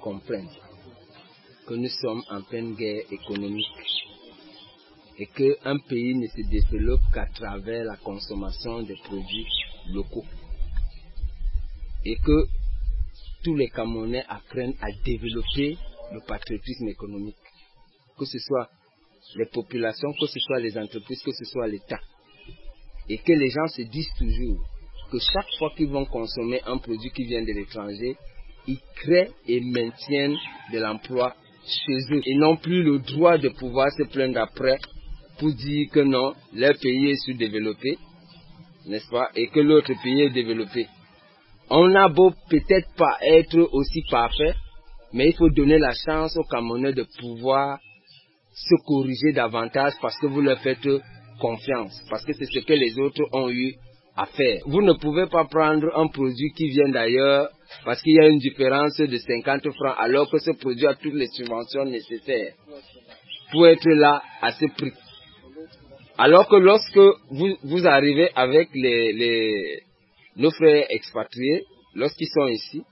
comprennent que nous sommes en pleine guerre économique et qu'un pays ne se développe qu'à travers la consommation des produits locaux. Et que tous les Camerounais apprennent à développer le patriotisme économique. Que ce soit les populations, que ce soit les entreprises, que ce soit l'État. Et que les gens se disent toujours que chaque fois qu'ils vont consommer un produit qui vient de l'étranger, ils créent et maintiennent de l'emploi chez eux. Ils n'ont plus le droit de pouvoir se plaindre après pour dire que non, leur pays est sous-développé, n'est-ce pas, et que l'autre pays est développé. On n'a beau peut-être pas être aussi parfait, mais il faut donner la chance aux Camerounais de pouvoir se corriger davantage parce que vous leur faites confiance, parce que c'est ce que les autres ont eu à faire. Vous ne pouvez pas prendre un produit qui vient d'ailleurs parce qu'il y a une différence de 50 francs alors que ce produit a toutes les subventions nécessaires pour être là à ce prix. Alors que lorsque vous, arrivez avec les, nos frères expatriés, lorsqu'ils sont ici,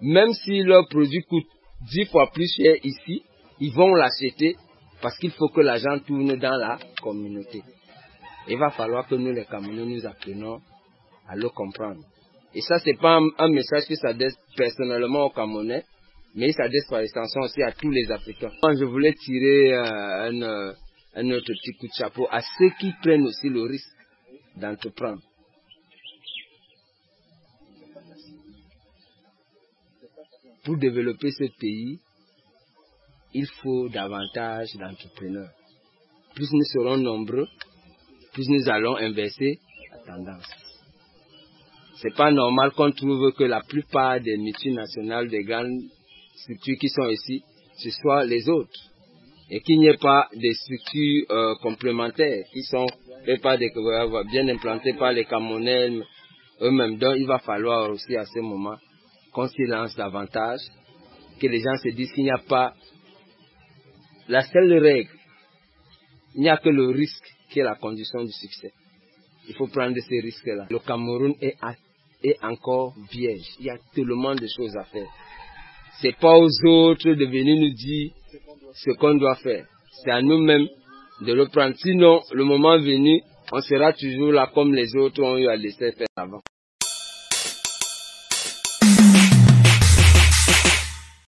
même si leur produit coûte 10 fois plus cher ici, ils vont l'acheter parce qu'il faut que l'argent tourne dans la communauté. Il va falloir que nous, les Camerounais, nous apprenons à le comprendre. Et ça, c'est pas un, un, message qui s'adresse personnellement aux Camerounais, mais il s'adresse par extension aussi à tous les Africains. Je voulais tirer euh, un, un autre petit coup de chapeau à ceux qui prennent aussi le risque d'entreprendre. Pour développer ce pays, il faut davantage d'entrepreneurs. Plus nous serons nombreux, plus nous allons inverser la tendance. C'est pas normal qu'on trouve que la plupart des multinationales, des grandes structures qui sont ici, ce soit les autres. Et qu'il n'y ait pas des structures euh, complémentaires qui sont pas des, bien implantées par les Camerounais eux-mêmes. Donc il va falloir aussi à ce moment qu'on s'y lance davantage, que les gens se disent qu'il n'y a pas la seule règle, il n'y a que le risque qui est la condition du succès. Il faut prendre ces risques-là. Le Cameroun est, encore vierge. Il y a tellement de choses à faire. C'est pas aux autres de venir nous dire ce qu'on doit faire. C'est à nous-mêmes de le prendre. Sinon, le moment venu, on sera toujours là comme les autres ont eu à laisser faire avant.